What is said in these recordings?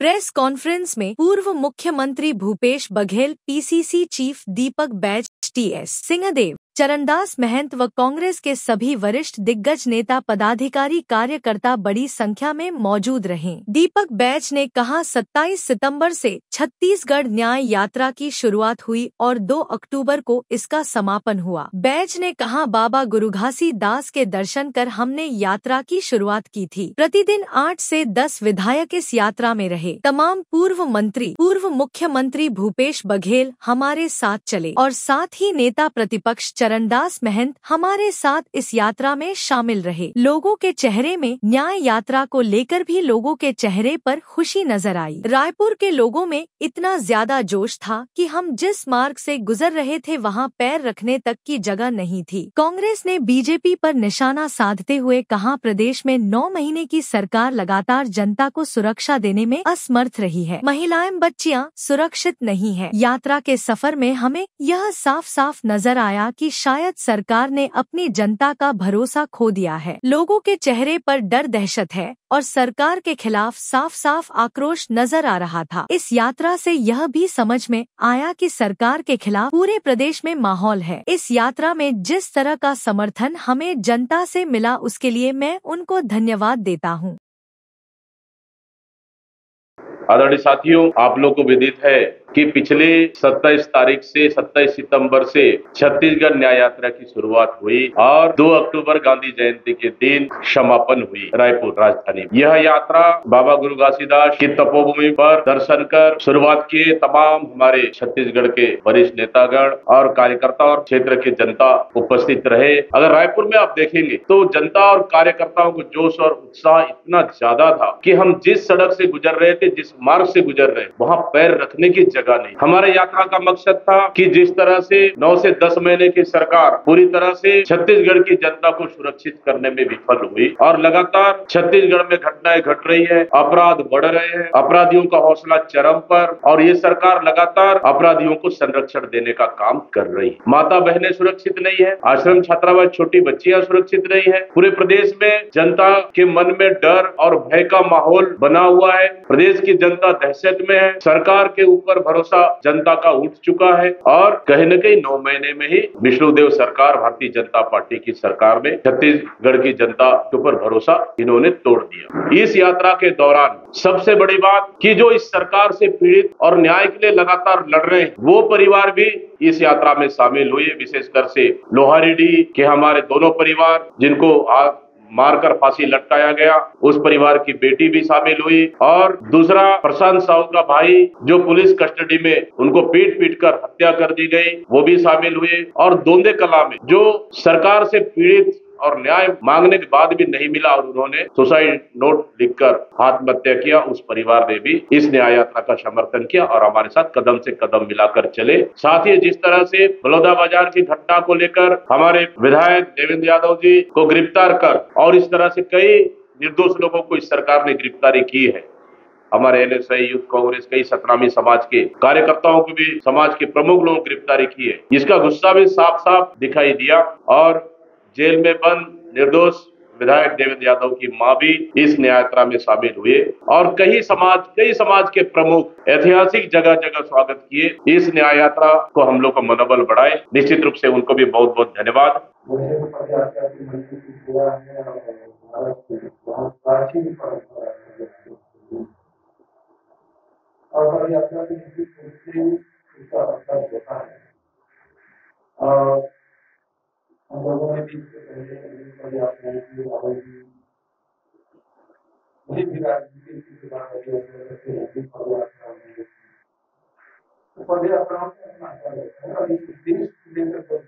Press conference में पूर्व मुख्यमंत्री भूपेश बघेल पीसीसी चीफ दीपक बैच टीएस सिंहदेव। चरणदास महंत व कांग्रेस के सभी वरिष्ठ दिग्गज नेता पदाधिकारी कार्यकर्ता बड़ी संख्या में मौजूद रहे। दीपक बैच ने कहा 27 सितंबर से छत्तीसगढ़ न्याय यात्रा की शुरुआत हुई और 2 अक्टूबर को इसका समापन हुआ। बैच ने कहा, बाबा गुरुघासी दास के दर्शन कर हमने यात्रा की शुरुआत की थी। प्रतिदिन आठ से दस विधायक इस यात्रा में रहे। तमाम पूर्व मंत्री, पूर्व मुख्यमंत्री भूपेश बघेल हमारे साथ चले और साथ ही नेता प्रतिपक्ष चरणदास महंत हमारे साथ इस यात्रा में शामिल रहे। लोगों के चेहरे में न्याय यात्रा को लेकर भी लोगों के चेहरे पर खुशी नज़र आई। रायपुर के लोगों में इतना ज़्यादा जोश था कि हम जिस मार्ग से गुजर रहे थे वहाँ पैर रखने तक की जगह नहीं थी। कांग्रेस ने बीजेपी पर निशाना साधते हुए कहा, प्रदेश में नौ महीने की सरकार लगातार जनता को सुरक्षा देने में असमर्थ रही है। महिलाएँ बच्चियाँ सुरक्षित नहीं है। यात्रा के सफ़र में हमें यह साफ़ साफ़ नज़र आया कि शायद सरकार ने अपनी जनता का भरोसा खो दिया है। लोगों के चेहरे पर डर दहशत है और सरकार के खिलाफ साफ़ साफ़ आक्रोश नज़र आ रहा था। इस यात्रा से यह भी समझ में आया कि सरकार के खिलाफ पूरे प्रदेश में माहौल है। इस यात्रा में जिस तरह का समर्थन हमें जनता से मिला उसके लिए मैं उनको धन्यवाद देता हूँ। आदरणीय साथियों, आप लोग को विदित है कि पिछले 27 तारीख से 27 सितंबर से छत्तीसगढ़ न्याय यात्रा की शुरुआत हुई और 2 अक्टूबर गांधी जयंती के दिन समापन हुई रायपुर राजधानी यह यात्रा बाबा गुरु घासीदास की तपोभूमि पर दर्शन कर शुरुआत किए तमाम हमारे छत्तीसगढ़ के वरिष्ठ नेतागण और कार्यकर्ता और क्षेत्र के जनता उपस्थित रहे। अगर रायपुर में आप देखेंगे तो जनता और कार्यकर्ताओं को जोश और उत्साह इतना ज़्यादा था कि हम जिस सड़क से गुजर रहे थे, जिस मार्ग से गुजर रहे, वहाँ पैर रखने की नहीं। हमारे यात्रा का मकसद था कि जिस तरह से 9 से 10 महीने की सरकार पूरी तरह से छत्तीसगढ़ की जनता को सुरक्षित करने में विफल हुई और लगातार छत्तीसगढ़ में घटनाएँ घट रही है, अपराध बढ़ रहे हैं, अपराधियों का हौसला चरम पर और ये सरकार लगातार अपराधियों को संरक्षण देने का काम कर रही। है माता बहने सुरक्षित नहीं है, आश्रम छात्रावास छोटी बच्चियाँ सुरक्षित नहीं है। पूरे प्रदेश में जनता के मन में डर और भय का माहौल बना हुआ है। प्रदेश की जनता दहशत में है। सरकार के ऊपर भरोसा जनता का उठ चुका है और कहीं न कहीं नौ महीने में ही विष्णुदेव सरकार, भारतीय जनता पार्टी की सरकार में छत्तीसगढ़ की जनता के ऊपर भरोसा इन्होंने तोड़ दिया। इस यात्रा के दौरान सबसे बड़ी बात कि जो इस सरकार से पीड़ित और न्याय के लिए लगातार लड़ रहे हैं, वो परिवार भी इस यात्रा में शामिल हुए। विशेषकर से लोहारीडी के हमारे दोनों परिवार, जिनको आज मारकर फांसी लटकाया गया। उस परिवार की बेटी भी शामिल हुई और दूसरा प्रशांत साहू का भाई, जो पुलिस कस्टडी में उनको पीट पीट कर हत्या कर दी गई, वो भी शामिल हुए। और दोंदे कला में, जो सरकार से पीड़ित और न्याय मांगने के बाद भी नहीं मिला और उन्होंने सुसाइड नोट लिखकर आत्महत्या किया, उस परिवार ने भी इस न्याय यात्रा का समर्थन किया और हमारे साथ कदम से कदम मिलाकर चले। साथ ही जिस तरह से बलौदा बाज़ार की घटना को लेकर हमारे विधायक देवेंद्र यादव जी को गिरफ़्तार कर और इस तरह से कई निर्दोष लोगों को इस सरकार ने गिरफ्तारी की है। हमारे N S I youth Congress, कई सतनामी समाज के कार्यकर्ताओं को भी समाज के प्रमुख लोगों गिरफ्तारी की है। इसका गुस्सा भी साफ़ साफ़ दिखाई दिया और जेल में बंद, निर्दोष, विधायक देवेंद्र यादव की माँ भी इस न्याय यात्रा में शामिल हुए और कई समाज कई समाज के प्रमुख ऐतिहासिक जगह जगह स्वागत किए। इस न्याय यात्रा को हम लोग का मनोबल बढ़ाए। निश्चित रूप से उनको भी बहुत बहुत धन्यवाद। और हम लोगों ने भी तो देश को लेकर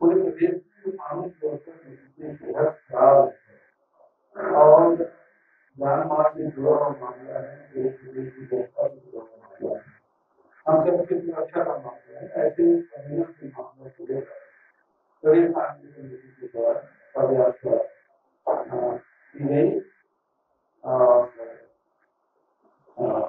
पूरे प्रदेश में मानव तौर पर स्थिति बेहद खराब है और जान माल से जुड़ा हुआ मामला है देश विदेश की जनता से जुड़ा हुआ मामला है हम सबकी सुरक्षा का मामला है ऐसे संविधान के मामलों को लेकर कड़ी शांति समिति के द्वारा पदयात्रा की गई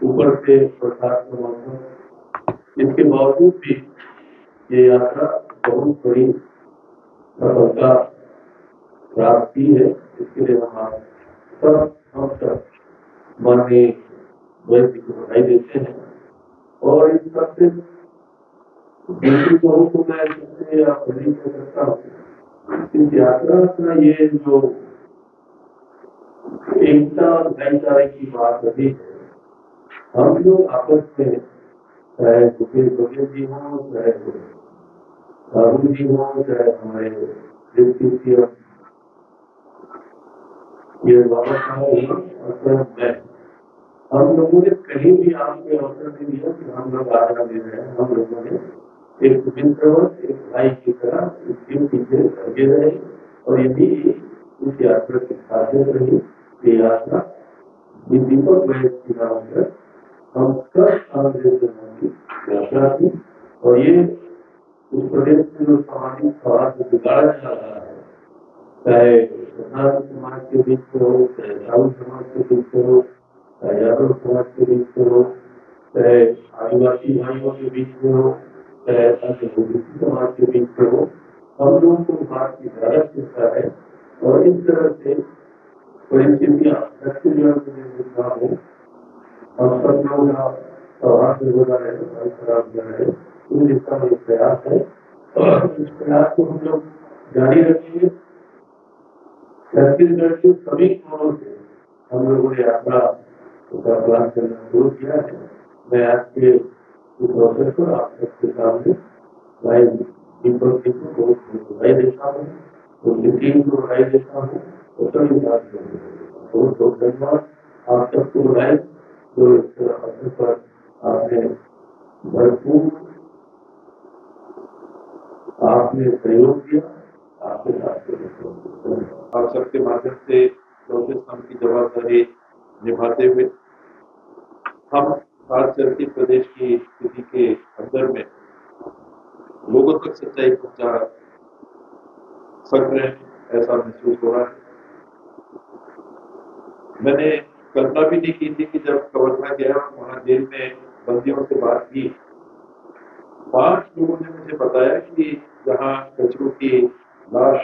ऊपर से इसके बावजूद भी ये यात्रा बहुत बड़ी सफलता प्राप्त की है। इसके लिए हम सब हम सब माननीय वैद्य को बधाई देते हैं। और इस सबसे दूसरी कहूँ तो मैं आप बधाई कर सकता हूँ। इस यात्रा का ये जो एकता भाईचारे की बात रही है हम लोग आपस में, चाहे भूपेश बघेल जी हों, चाहे राहुल जी हों, चाहे हमारे ये बाबा साहब मैं। हम लोगों ने कहीं भी आपको अवसर नहीं दिया कि हम लोग आज्ञा दे रहे हैं। हम लोगों ने एक मित्रवत एक भाई की तरह इसके पीछे लगे रहे और यही इस यात्रा की खासियत रही, ये यात्रा दीपक वैद के नाम पर की और ये उस प्रदेश में जो सामाजिक सौहार्द बिगाड़ा जा रहा है चाहे समाज के बीच में हो चाहे राहुल समाज के बीच में हो यादव समाज के बीच में हो चाहे आदिवासी भाइयों के बीच में हो चाहे अन्य समाज के बीच में हो हम लोगों को बात की ज़्यादा चिंता है और इस तरह से परिस्थितियाँ छत्तीसगढ़ में हो हम सब लोग सौहार्द में बना रहे भाई खराब बना रहे इस दिशा में प्रयास है इस प्रयास को हम लोग जारी रखेंगे छत्तीसगढ़ के सभी कोणों से हम लोगों ने यात्रा उसका प्लान करना शुरू किया है मैं आज के इस अवसर पर आप सबके सामने भाई दीपक जी को बहुत बधाई देता हूँ उनकी टीम को बधाई देता हूँ और सभी साथियों बहुत बहुत धन्यवाद आप सबको बधाई जो इस अवसर पर आपने भरपूर आपने सहयोग किया, आपके साथ आप सबके माध्यम से चौथे स्तंभ की जवाबदारी निभाते हुए हम खास करके प्रदेश की स्थिति के अंदर में लोगों तक सच्चाई पहुँचा सक रहे हैं, ऐसा महसूस हो रहा है। मैंने कल्पना भी नहीं की थी कि जब कवर्धा गया, वहाँ जेल में बंदियों से बात की पाँच लोगों ने मुझे बताया कि जहाँ कचरू की लाश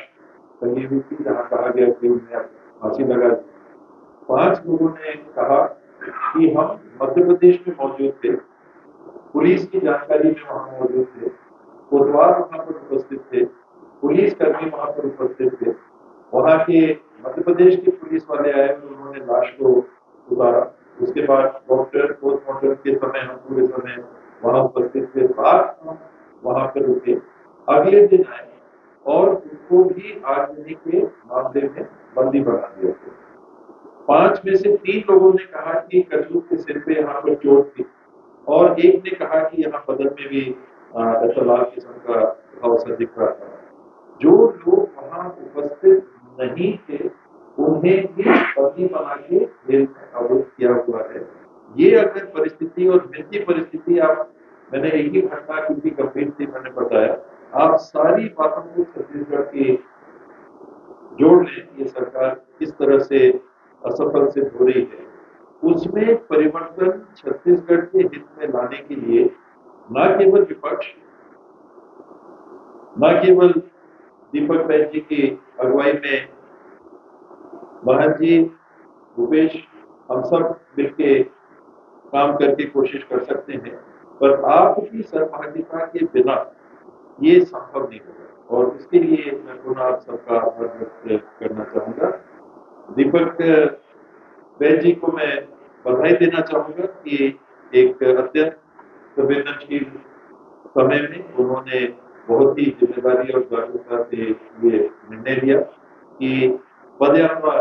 टंगी हुई थी, जहाँ कहा गया कि उन्हें फांसी लगा दी पाँच लोगों ने कहा कि हम मध्य प्रदेश में मौजूद थे, पुलिस की जानकारी में वहाँ मौजूद थे कोतवाल वहाँ पर उपस्थित थे, पुलिस कर्मी वहाँ पर उपस्थित थे। वहाँ के मध्य प्रदेश के पुलिस वाले आए और उन्होंने लाश को उतारा। उसके बाद डॉक्टर पोस्टमार्टम के समय, हम पूरे समय वहाँ उपस्थित थे। बाद वहाँ पर रुके। अगले दिन आए और उसको भी आगजनी के मामले में बंदी बना दिया पाँच में से तीन लोगों ने कहा कि कचरू के सिर पे यहाँ पर चोट थी और एक ने कहा कि यहाँ बदन में भी किस्म का भाव सा दिख रहा था। जो लोग वहाँ उपस्थित नहीं थे, उन्हें भी बंदी बना के जेल में अवरुद्ध किया ये अगर परिस्थिति और मिलती परिस्थिति, आप, मैंने एक ही घटना क्योंकि गंभीर थी, मैंने बताया। आप सारी बातों को छत्तीसगढ़ की जोड़ लें, ये सरकार किस तरह से असफल से हो रही है। उसमें परिवर्तन छत्तीसगढ़ के हित में लाने के लिए न केवल विपक्ष, न केवल दीपक बैन जी की अगुवाई में महंत जी, भूपेश, हम सब मिलके काम करके कोशिश कर सकते हैं, पर आपकी सहभागिता के बिना ये संभव नहीं होगा और इसके लिए मैं पुनः आप सबका आभार व्यक्त करना चाहूँगा। दीपक बैन जी को मैं बधाई देना चाहूँगा कि एक अत्यंत संवेदनशील समय में उन्होंने बहुत ही ज़िम्मेदारी और जागरूकता से ये निर्णय लिया कि पदयात्रा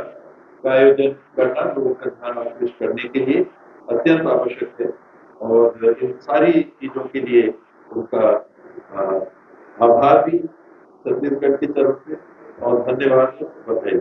का आयोजन करना लोगों का ध्यान आकृष्ट करने के लिए अत्यंत आवश्यक है। और इन सारी चीज़ों के लिए उनका आभार भी छत्तीसगढ़ की तरफ़ से और धन्यवाद बधाई